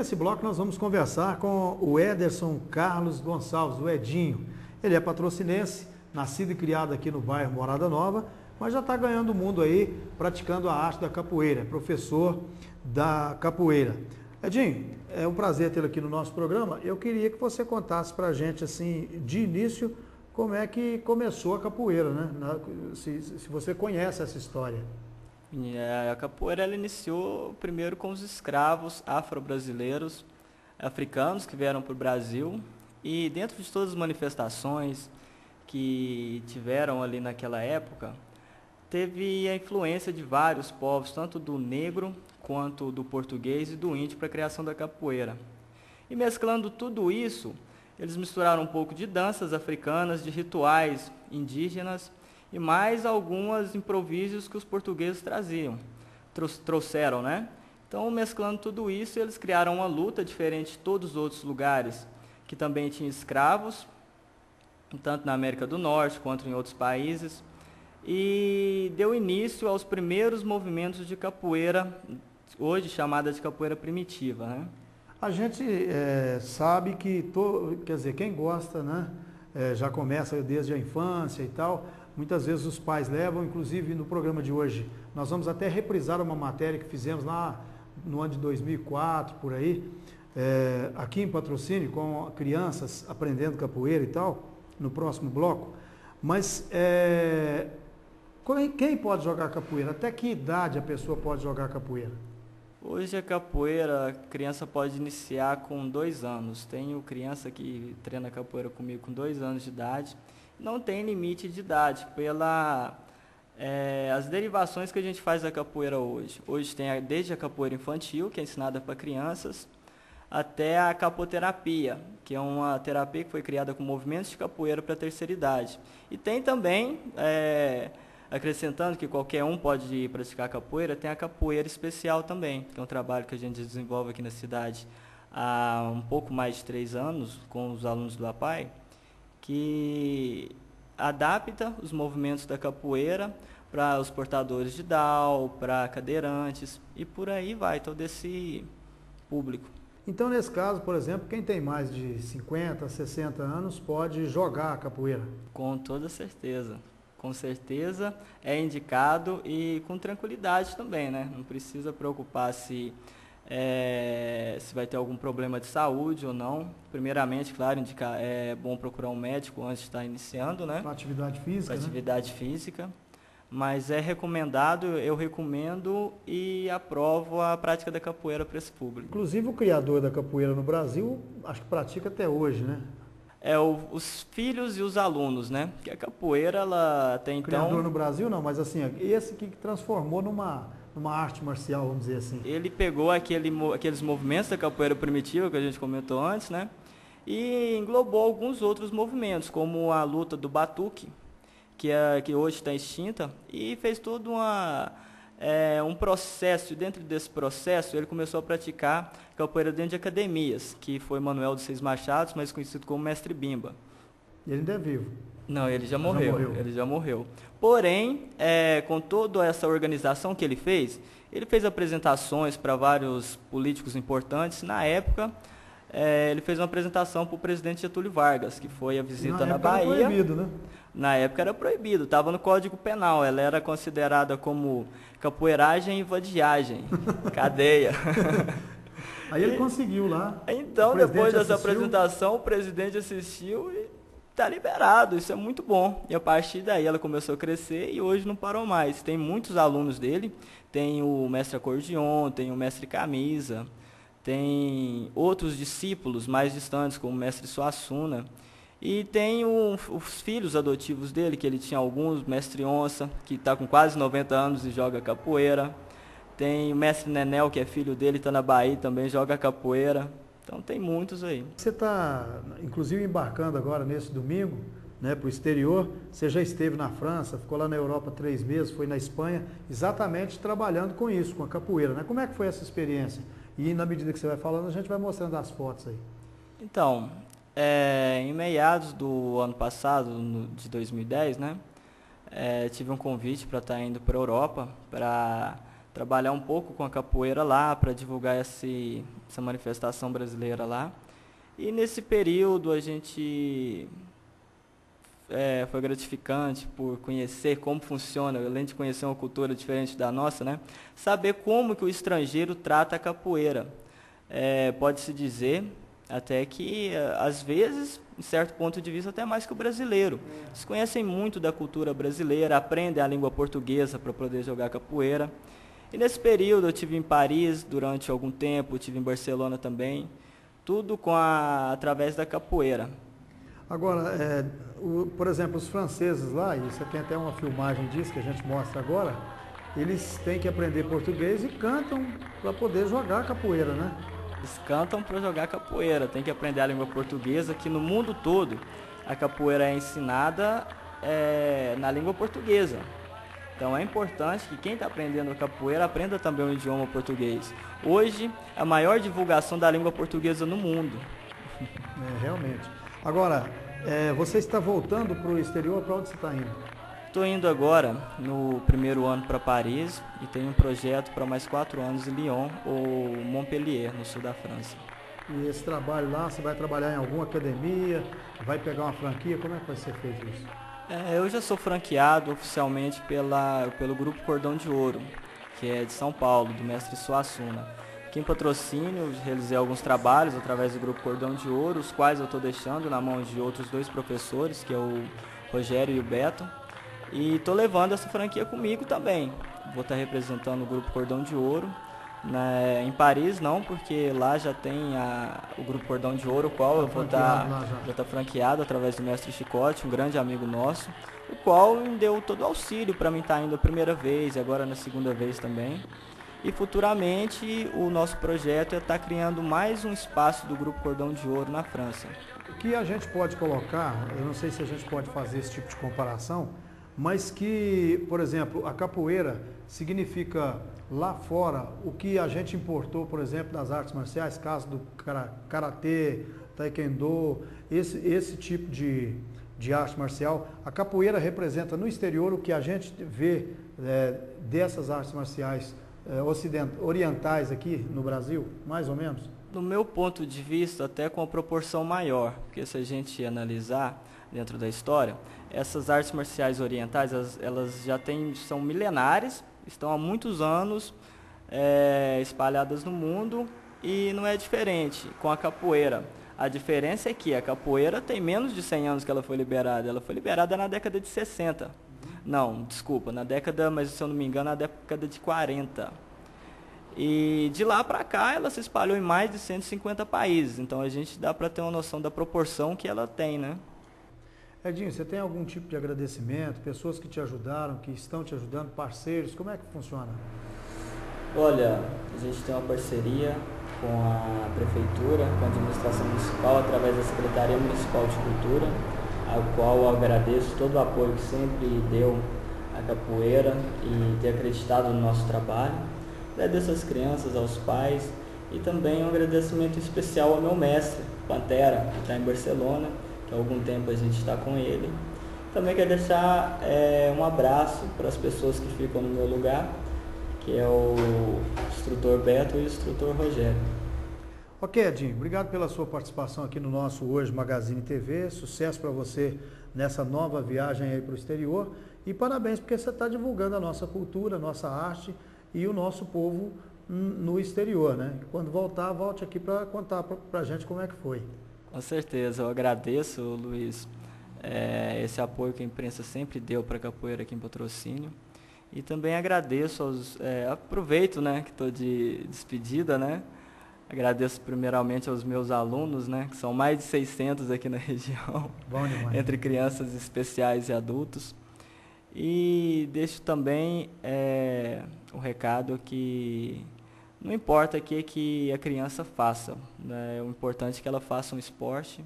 Nesse bloco nós vamos conversar com o Ederson Carlos Gonçalves, o Edinho. Ele é patrocinense, nascido e criado aqui no bairro Morada Nova, mas já está ganhando o mundo aí, praticando a arte da capoeira, professor da capoeira. Edinho, é um prazer tê-lo aqui no nosso programa. Eu queria que você contasse para a gente, assim, de início, como é que começou a capoeira, né? Se, se você conhece essa história. A capoeira ela iniciou primeiro com os escravos afro-brasileiros, africanos que vieram para o Brasil e dentro de todas as manifestações que tiveram ali naquela época, teve a influência de vários povos, tanto do negro quanto do português e do índio para a criação da capoeira. E mesclando tudo isso, eles misturaram um pouco de danças africanas, de rituais indígenas e mais algumas improvisos que os portugueses traziam, trouxeram, né? Então, mesclando tudo isso, eles criaram uma luta diferente de todos os outros lugares, que também tinha escravos, tanto na América do Norte quanto em outros países, e deu início aos primeiros movimentos de capoeira, hoje chamada de capoeira primitiva, né? A gente é, sabe que, to, quer dizer, quem gosta, né, é, já começa desde a infância e tal, Muitas vezes os pais levam, inclusive no programa de hoje, nós vamos até reprisar uma matéria que fizemos lá no ano de 2004, por aí, é, aqui em patrocínio, com crianças aprendendo capoeira e tal, no próximo bloco. Mas é, quem pode jogar capoeira? Até que idade a pessoa pode jogar capoeira? Hoje a capoeira, a criança pode iniciar com dois anos. Tenho criança que treina capoeira comigo com dois anos de idade não tem limite de idade, pela é, as derivações que a gente faz da capoeira hoje. Hoje tem a, desde a capoeira infantil, que é ensinada para crianças, até a capoterapia, que é uma terapia que foi criada com movimentos de capoeira para a terceira idade. E tem também, é, acrescentando que qualquer um pode praticar capoeira, tem a capoeira especial também, que é um trabalho que a gente desenvolve aqui na cidade há um pouco mais de três anos com os alunos do APAI que adapta os movimentos da capoeira para os portadores de Down, para cadeirantes e por aí vai todo esse público. Então, nesse caso, por exemplo, quem tem mais de 50, 60 anos pode jogar a capoeira? Com toda certeza. Com certeza é indicado e com tranquilidade também, né? Não precisa preocupar se é, se vai ter algum problema de saúde ou não. Primeiramente, claro, indicar, é bom procurar um médico antes de estar iniciando, né? Para atividade física. Para atividade né? física. Mas é recomendado, eu recomendo e aprovo a prática da capoeira para esse público. Inclusive o criador da capoeira no Brasil, acho que pratica até hoje, né? É o, os filhos e os alunos, né? Que a capoeira, ela tem então... Criador no Brasil não, mas assim, esse que transformou numa numa arte marcial, vamos dizer assim. Ele pegou aquele, aqueles movimentos da capoeira primitiva que a gente comentou antes, né? E englobou alguns outros movimentos, como a luta do batuque, que, é, que hoje está extinta, e fez todo uma, é, um processo. Dentro desse processo, ele começou a praticar capoeira dentro de academias, que foi Manuel dos Seis Machados, mais conhecido como Mestre Bimba. E ele ainda é vivo. Não, ele já morreu, já morreu. Ele já morreu. Porém, é, com toda essa organização que ele fez, ele fez apresentações para vários políticos importantes. Na época, é, ele fez uma apresentação para o presidente Getúlio Vargas, que foi a visita na, na Bahia. Era proibido, né? Na época era proibido, estava no Código Penal. Ela era considerada como capoeiragem e vadiagem, cadeia. Aí ele conseguiu lá. Então, depois dessa assistiu. apresentação, o presidente assistiu e está liberado, isso é muito bom. E a partir daí ela começou a crescer e hoje não parou mais. Tem muitos alunos dele, tem o mestre acordeon, tem o mestre camisa, tem outros discípulos mais distantes, como o mestre Suassuna. E tem o, os filhos adotivos dele, que ele tinha alguns, mestre Onça, que está com quase 90 anos e joga capoeira. Tem o mestre Nenel, que é filho dele, está na Bahia também joga capoeira. Então tem muitos aí. Você está, inclusive, embarcando agora nesse domingo né, para o exterior. Você já esteve na França, ficou lá na Europa três meses, foi na Espanha, exatamente trabalhando com isso, com a capoeira. Né? Como é que foi essa experiência? E na medida que você vai falando, a gente vai mostrando as fotos aí. Então, é, em meados do ano passado, no, de 2010, né, é, tive um convite para estar tá indo para a Europa para trabalhar um pouco com a capoeira lá para divulgar esse, essa manifestação brasileira lá. E nesse período a gente é, foi gratificante por conhecer como funciona, além de conhecer uma cultura diferente da nossa, né? Saber como que o estrangeiro trata a capoeira. É, Pode-se dizer até que, às vezes, em certo ponto de vista, até mais que o brasileiro. Eles conhecem muito da cultura brasileira, aprendem a língua portuguesa para poder jogar capoeira. E nesse período eu tive em Paris durante algum tempo, tive em Barcelona também, tudo com a, através da capoeira. Agora, é, o, por exemplo, os franceses lá, e você tem até uma filmagem disso que a gente mostra agora, eles têm que aprender português e cantam para poder jogar capoeira, né? Eles cantam para jogar capoeira, tem que aprender a língua portuguesa, que no mundo todo a capoeira é ensinada é, na língua portuguesa. Então é importante que quem está aprendendo capoeira aprenda também o idioma português. Hoje, a maior divulgação da língua portuguesa no mundo. É, realmente. Agora, é, você está voltando para o exterior, para onde você está indo? Estou indo agora no primeiro ano para Paris e tenho um projeto para mais quatro anos em Lyon ou Montpellier, no sul da França. E esse trabalho lá, você vai trabalhar em alguma academia, vai pegar uma franquia, como é que vai ser feito isso? É, eu já sou franqueado oficialmente pela, pelo Grupo Cordão de Ouro, que é de São Paulo, do mestre Suassuna. Aqui em patrocínio, realizei alguns trabalhos através do Grupo Cordão de Ouro, os quais eu estou deixando na mão de outros dois professores, que é o Rogério e o Beto. E estou levando essa franquia comigo também. Vou estar tá representando o Grupo Cordão de Ouro. Em Paris não, porque lá já tem a, o Grupo Cordão de Ouro, o qual tá eu vou estar tá, já está franqueado através do mestre Chicote, um grande amigo nosso, o qual me deu todo o auxílio para mim estar tá indo a primeira vez e agora na segunda vez também. E futuramente o nosso projeto é estar tá criando mais um espaço do Grupo Cordão de Ouro na França. O que a gente pode colocar, eu não sei se a gente pode fazer esse tipo de comparação, mas que, por exemplo, a capoeira significa lá fora o que a gente importou, por exemplo, das artes marciais, caso do karatê, taekwondo, esse, esse tipo de, de arte marcial. A capoeira representa no exterior o que a gente vê é, dessas artes marciais é, ocident, orientais aqui no Brasil, mais ou menos? Do meu ponto de vista, até com a proporção maior, porque se a gente analisar dentro da história, essas artes marciais orientais, elas, elas já têm, são milenares, estão há muitos anos é, espalhadas no mundo e não é diferente com a capoeira. A diferença é que a capoeira tem menos de 100 anos que ela foi liberada. Ela foi liberada na década de 60. Não, desculpa, na década, mas se eu não me engano, na década de 40. E de lá para cá ela se espalhou em mais de 150 países. Então a gente dá para ter uma noção da proporção que ela tem, né? Edinho, você tem algum tipo de agradecimento? Pessoas que te ajudaram, que estão te ajudando, parceiros? Como é que funciona? Olha, a gente tem uma parceria com a Prefeitura, com a Administração Municipal, através da Secretaria Municipal de Cultura, ao qual eu agradeço todo o apoio que sempre deu à capoeira e ter acreditado no nosso trabalho. Agradeço às crianças, aos pais e também um agradecimento especial ao meu mestre, Pantera, que está em Barcelona, há algum tempo a gente está com ele. Também quero deixar é, um abraço para as pessoas que ficam no meu lugar, que é o instrutor Beto e o instrutor Rogério. Ok, Edinho, obrigado pela sua participação aqui no nosso Hoje Magazine TV. Sucesso para você nessa nova viagem aí para o exterior. E parabéns porque você está divulgando a nossa cultura, a nossa arte e o nosso povo no exterior, né? Quando voltar, volte aqui para contar para a gente como é que foi. Com certeza, eu agradeço, Luiz, é, esse apoio que a imprensa sempre deu para a capoeira aqui em patrocínio. E também agradeço aos. É, aproveito né, que estou de despedida, né? Agradeço primeiramente aos meus alunos, né, que são mais de 600 aqui na região, entre crianças especiais e adultos. E deixo também é, o recado que não importa o que, que a criança faça, né? o importante é que ela faça um esporte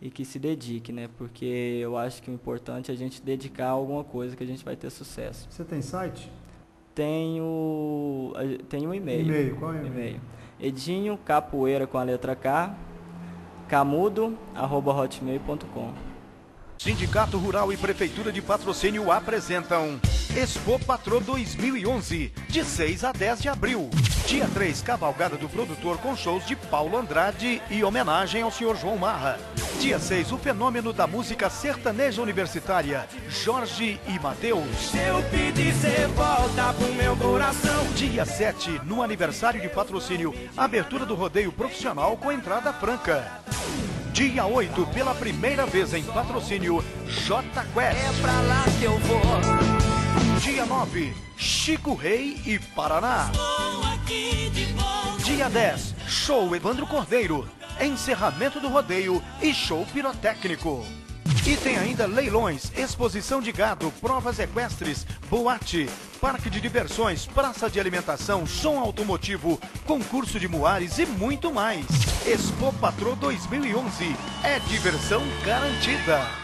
e que se dedique, né? Porque eu acho que o importante é a gente dedicar a alguma coisa que a gente vai ter sucesso. Você tem site? Tenho, tenho um e-mail. E-mail, qual é o e-mail? Edinho Capoeira com a letra K, camudo, arroba hotmail.com. Sindicato Rural e Prefeitura de Patrocínio apresentam Expo Patro 2011, de 6 a 10 de abril. Dia 3, Cavalgada do Produtor com shows de Paulo Andrade e homenagem ao Sr. João Marra. Dia 6, o fenômeno da música sertaneja universitária, Jorge e Matheus. Se eu pedir, você volta pro meu coração. Dia 7, no aniversário de patrocínio, abertura do rodeio profissional com entrada franca. Dia 8, pela primeira vez em patrocínio, J Quest. É pra lá que eu vou. Dia 9, Chico Rei e Paraná. Dia 10, show Evandro Cordeiro, encerramento do rodeio e show pirotécnico. E tem ainda leilões, exposição de gado, provas equestres, boate, parque de diversões, praça de alimentação, som automotivo, concurso de muares e muito mais. Expo Patro 2011 é diversão garantida.